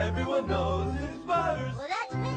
Everyone knows it's butters. Well, that's me.